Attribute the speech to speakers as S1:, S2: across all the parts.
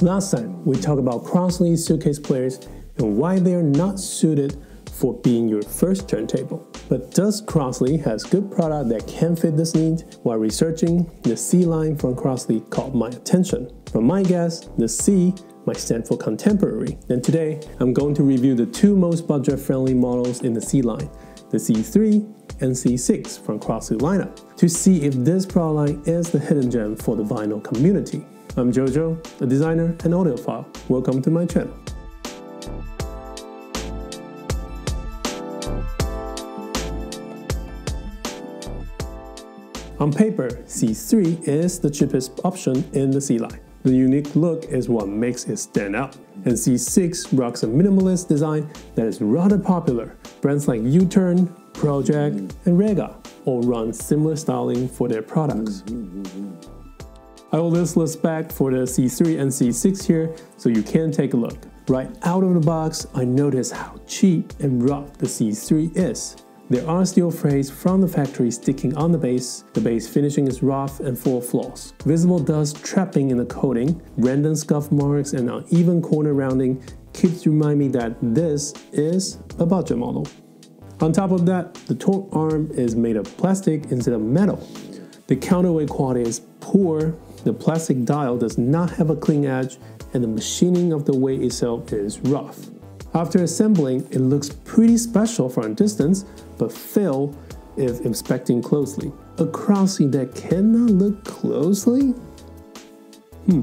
S1: Last time, we talked about Crosley suitcase players and why they are not suited for being your first turntable. But does Crosley has good product that can fit this need? While researching, the C line from Crosley caught my attention. From my guess, the C might stand for contemporary. And today, I'm going to review the two most budget-friendly models in the C line, the C3 and C6 from Crosley lineup, to see if this product line is the hidden gem for the vinyl community. I'm Jojo, a designer and audiophile. Welcome to my channel. On paper, C3 is the cheapest option in the C line. The unique look is what makes it stand out. And C6 rocks a minimalist design that is rather popular. Brands like U-Turn, Pro-Ject, and Rega all run similar styling for their products. I will list lists back for the C3 and C6 here so you can take a look. Right out of the box, I notice how cheap and rough the C3 is. There are steel frames from the factory sticking on the base. The base finishing is rough and full of flaws. Visible dust trapping in the coating, random scuff marks, and uneven corner rounding keeps remind me that this is a budget model. On top of that, the torque arm is made of plastic instead of metal. The counterweight quality is poor, the plastic dial does not have a clean edge, and the machining of the weight itself is rough. After assembling, it looks pretty special from a distance, but fail if inspecting closely. A Crosley that cannot look closely? Hmm.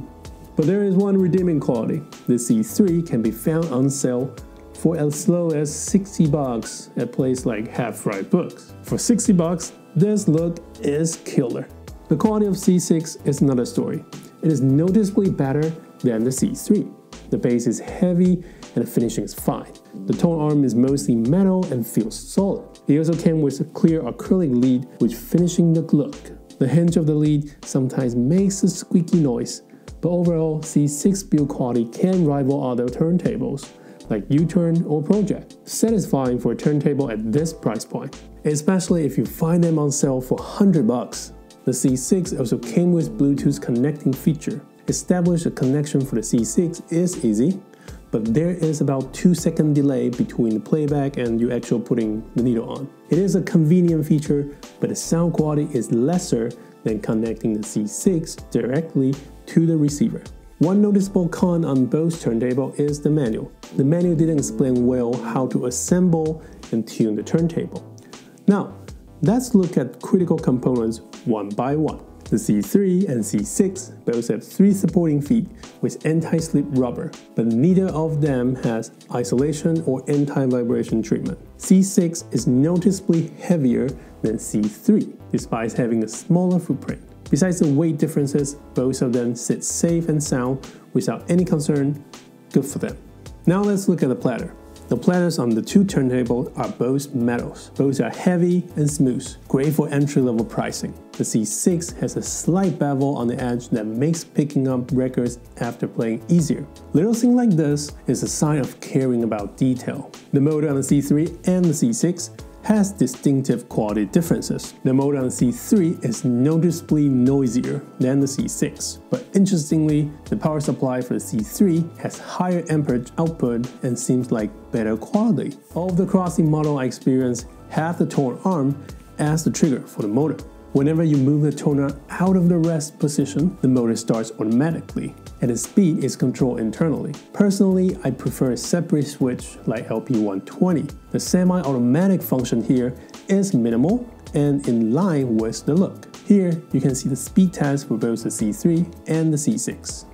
S1: But there is one redeeming quality. The C3 can be found on sale for as low as 60 bucks at places like Half Price Books. For 60 bucks, this look is killer. The quality of C6 is another story. It is noticeably better than the C3. The base is heavy and the finishing is fine. The tone arm is mostly metal and feels solid. It also came with a clear acrylic lead which finishing the look. The hinge of the lead sometimes makes a squeaky noise, but overall C6 build quality can rival other turntables like U-Turn or Pro-Ject, satisfying for a turntable at this price point, especially if you find them on sale for 100 bucks. The C6 also came with Bluetooth connecting feature. Establish a connection for the C6 is easy, but there is about 2 second delay between the playback and you actually putting the needle on. It is a convenient feature, but the sound quality is lesser than connecting the C6 directly to the receiver. One noticeable con on both turntable is the manual. The manual didn't explain well how to assemble and tune the turntable. Now, let's look at critical components one by one. The C3 and C6 both have three supporting feet with anti-slip rubber, but neither of them has isolation or anti-vibration treatment. C6 is noticeably heavier than C3, despite having a smaller footprint. Besides the weight differences, both of them sit safe and sound without any concern. Good for them. Now let's look at the platter. The platters on the two turntables are both metals. Both are heavy and smooth, great for entry-level pricing. The C6 has a slight bevel on the edge that makes picking up records after playing easier. Little thing like this is a sign of caring about detail. The motor on the C3 and the C6 has distinctive quality differences. The motor on the C3 is noticeably noisier than the C6, but interestingly, the power supply for the C3 has higher amperage output and seems like better quality. All of the Crosley model I experienced have the torque arm as the trigger for the motor. Whenever you move the toner out of the rest position, the motor starts automatically, and the speed is controlled internally. Personally, I prefer a separate switch like LP120. The semi-automatic function here is minimal and in line with the look. Here, you can see the speed test for both the C3 and the C6.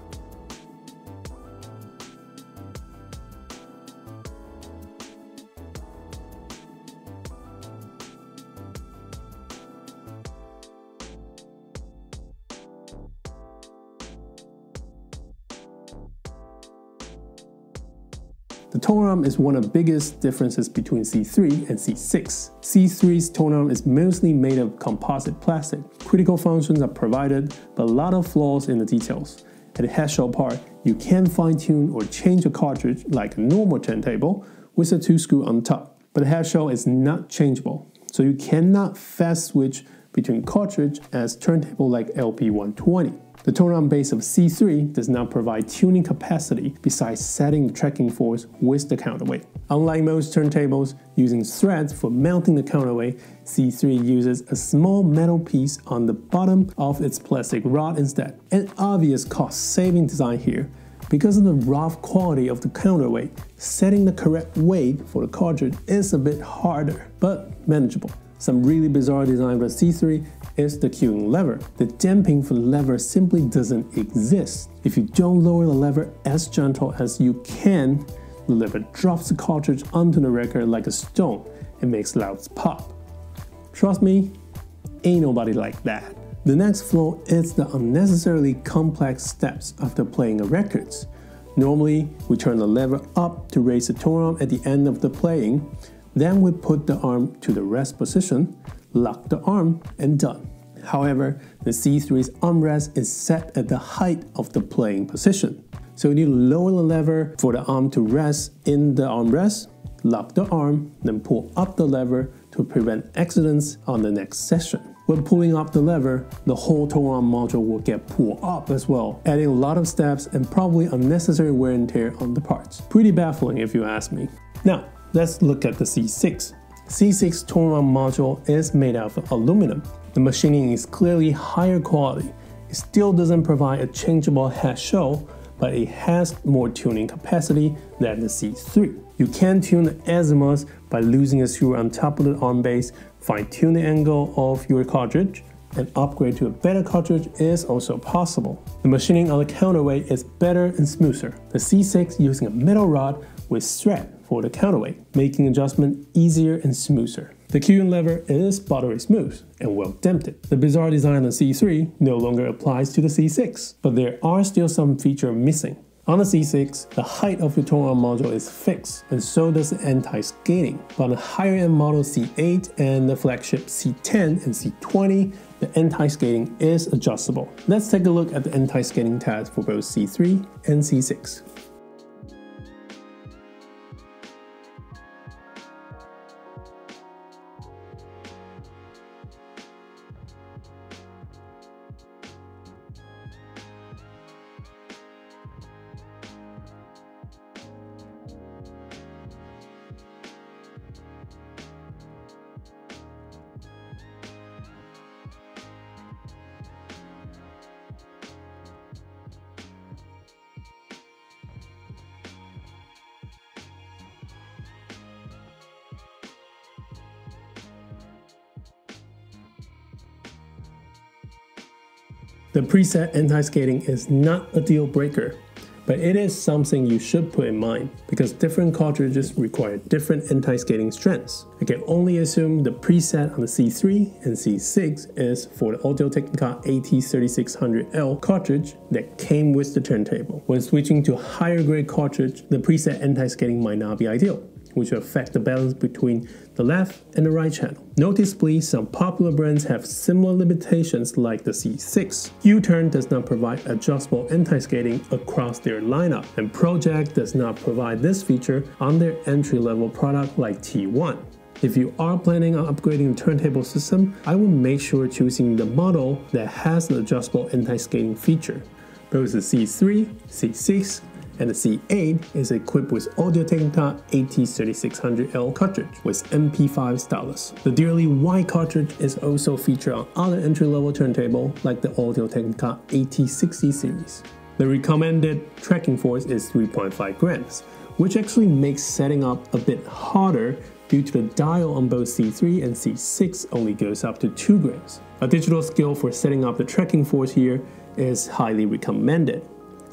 S1: The tone arm is one of the biggest differences between C3 and C6. C3's tone arm is mostly made of composite plastic. Critical functions are provided, but a lot of flaws in the details. At the head shell part, you can fine tune or change a cartridge like a normal turntable with a two screw on top. But the head shell is not changeable, so you cannot fast switch between cartridge as turntable like LP120. The tone base of C3 does not provide tuning capacity besides setting the tracking force with the counterweight. Unlike most turntables using threads for mounting the counterweight, C3 uses a small metal piece on the bottom of its plastic rod instead. An obvious cost-saving design here because of the rough quality of the counterweight, setting the correct weight for the cartridge is a bit harder, but manageable. Some really bizarre design for C3 is the cueing lever. The damping for the lever simply doesn't exist. If you don't lower the lever as gentle as you can, the lever drops the cartridge onto the record like a stone and makes loud pop. Trust me, ain't nobody like that. The next flaw is the unnecessarily complex steps after playing a record. Normally, we turn the lever up to raise the tone arm at the end of the playing, then we put the arm to the rest position, lock the arm, and done. However, the C3's armrest is set at the height of the playing position. So you need to lower the lever for the arm to rest in the armrest, lock the arm, then pull up the lever to prevent accidents on the next session. When pulling up the lever, the whole tone arm module will get pulled up as well, adding a lot of steps and probably unnecessary wear and tear on the parts. Pretty baffling if you ask me. Now, let's look at the C6. C6 tone arm module is made out of aluminum. The machining is clearly higher quality. It still doesn't provide a changeable head shell, but it has more tuning capacity than the C3. You can tune the azimuth by losing a screw on top of the arm base Fine-tune the angle of your cartridge and upgrade to a better cartridge is also possible. The machining on the counterweight is better and smoother. The C6 using a metal rod with thread for the counterweight, making adjustment easier and smoother. The cueing lever is buttery smooth and well damped. The bizarre design on the C3 no longer applies to the C6, but there are still some features missing. On the C6, the height of your tone arm module is fixed, and so does the anti-skating. But on the higher end model C8 and the flagship C10 and C20, the anti-skating is adjustable. Let's take a look at the anti-skating tabs for both C3 and C6. The preset anti-skating is not a deal breaker, but it is something you should put in mind because different cartridges require different anti-skating strengths. I can only assume the preset on the C3 and C6 is for the Audio Technica AT3600L cartridge that came with the turntable. When switching to higher grade cartridge, the preset anti-skating might not be ideal which affect the balance between the left and the right channel. Noticeably, some popular brands have similar limitations like the C6. U-Turn does not provide adjustable anti-skating across their lineup, and Pro-Ject does not provide this feature on their entry-level product like T1. If you are planning on upgrading the turntable system, I would make sure choosing the model that has an adjustable anti-skating feature. Both the C3, C6, and the C8 is equipped with Audio-Technica AT3600L cartridge with MP5 stylus. The dearly Y cartridge is also featured on other entry-level turntable like the Audio-Technica AT60 series. The recommended tracking force is 3.5 grams, which actually makes setting up a bit harder due to the dial on both C3 and C6 only goes up to 2 grams. A digital scale for setting up the tracking force here is highly recommended.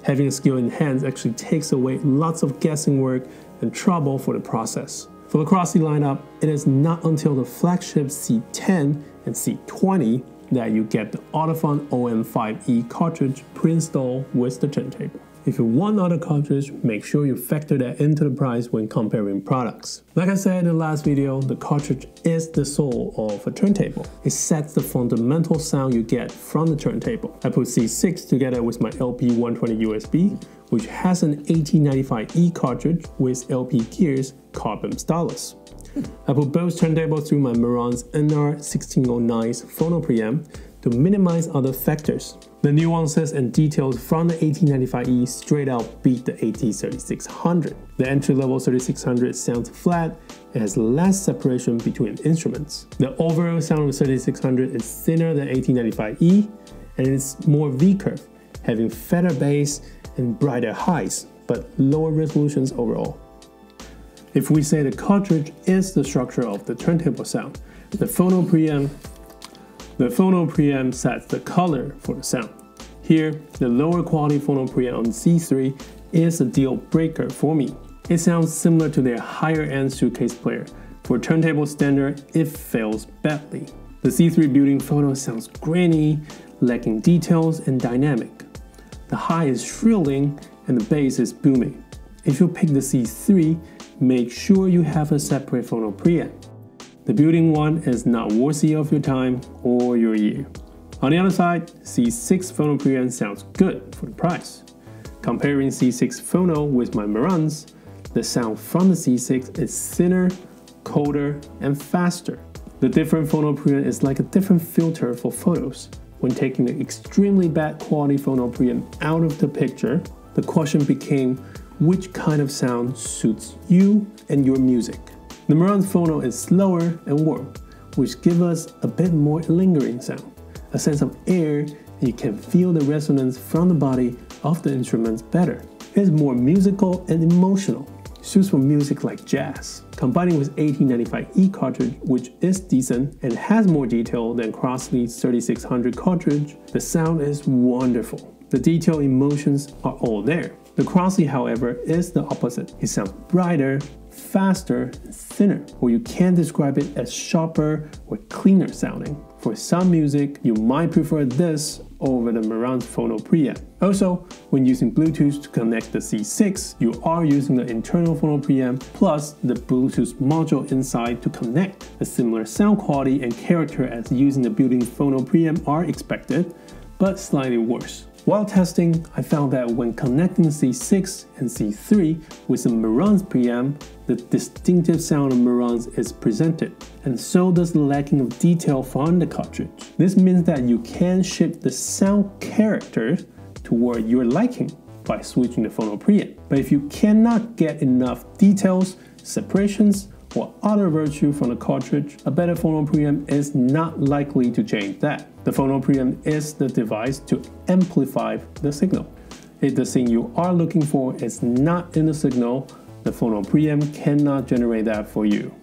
S1: Having a skill in hands actually takes away lots of guessing work and trouble for the process. For the Crosley lineup, it is not until the flagship C10 and C20 that you get the Ortofon OM5E cartridge pre-installed with the turntable. If you want other cartridge, make sure you factor that into the price when comparing products. Like I said in the last video, the cartridge is the soul of a turntable. It sets the fundamental sound you get from the turntable. I put C6 together with my LP120 USB, which has an AT95E cartridge with LP Gear's carbon stylus. I put both turntables through my Marantz NR1609's phono preamp to minimize other factors. The nuances and details from the AT95E straight out beat the AT3600. The entry-level 3600 sounds flat and has less separation between instruments. The overall sound of the 3600 is thinner than AT95E and it's more V-curve, having fatter bass and brighter highs, but lower resolutions overall. If we say the cartridge is the structure of the turntable sound, the phono preamp the phono preamp sets the color for the sound. Here, the lower quality phono preamp on C3 is a deal breaker for me. It sounds similar to their higher end suitcase player. For turntable standard, it fails badly. The C3 built-in phono sounds grainy, lacking details and dynamic. The high is shrilling and the bass is booming. If you pick the C3, make sure you have a separate phono preamp. The built-in one is not worthy of your time or your ear. On the other side, C6 phono preamp sounds good for the price. Comparing C6 phono with my Marantz, the sound from the C6 is thinner, colder, and faster. The different phono preamp is like a different filter for photos. When taking the extremely bad quality phono preamp out of the picture, the question became which kind of sound suits you and your music. The Marantz phono is slower and warm, which gives us a bit more lingering sound, a sense of air, and you can feel the resonance from the body of the instruments better. It is more musical and emotional, suits for music like jazz. Combining with AT95E cartridge, which is decent and has more detail than Crosley's 3600 cartridge, the sound is wonderful. The detail emotions are all there. The Crosley, however, is the opposite. It sounds brighter, faster, thinner, or you can describe it as sharper or cleaner sounding. For some music, you might prefer this over the Marantz Phono preamp. Also, when using Bluetooth to connect the C6, you are using the internal phono preamp plus the Bluetooth module inside to connect. A similar sound quality and character as using the built-in phono preamp are expected, but slightly worse. While testing, I found that when connecting C6 and C3 with a Marantz preamp, the distinctive sound of Marantz is presented, and so does the lacking of detail from the cartridge. This means that you can shift the sound character toward your liking by switching the phono preamp. But if you cannot get enough details, separations, or other virtue from the cartridge, a better phono preamp is not likely to change that. The phono preamp is the device to amplify the signal. If the thing you are looking for is not in the signal, the phono preamp cannot generate that for you.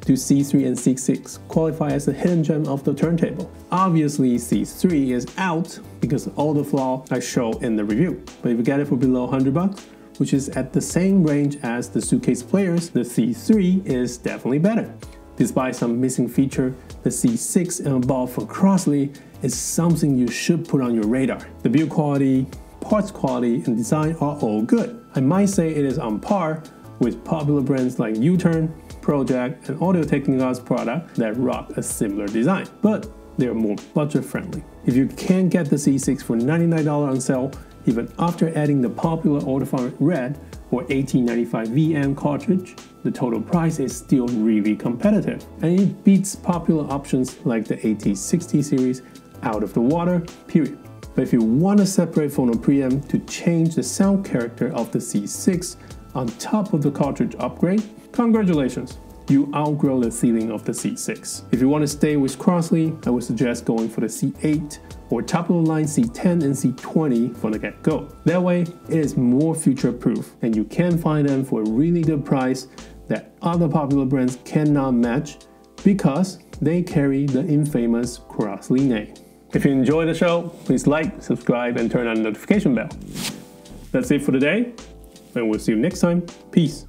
S1: Do C3 and C6 qualify as the hidden gem of the turntable? Obviously C3 is out because of all the flaw I show in the review. But if you get it for below 100 bucks, which is at the same range as the suitcase players, the C3 is definitely better. Despite some missing feature, the C6 and above from Crosley is something you should put on your radar. The build quality, parts quality, and design are all good. I might say it is on par with popular brands like U-Turn, Pro-Ject, and Audio Technica's product that rock a similar design, but they're more budget friendly. If you can get the C6 for $99 on sale, even after adding the popular Ortofon Red or AT95VM cartridge, the total price is still really competitive, and it beats popular options like the AT60 series out of the water, period. But if you want a separate phono preamp to change the sound character of the C6 on top of the cartridge upgrade, congratulations! You outgrow the ceiling of the C6. If you want to stay with Crosley, I would suggest going for the C8 or top of the line C10 and C20 from the get-go. That way, it is more future-proof and you can find them for a really good price that other popular brands cannot match because they carry the infamous Crosley name. If you enjoy the show, please like, subscribe, and turn on the notification bell. That's it for today, and we'll see you next time. Peace.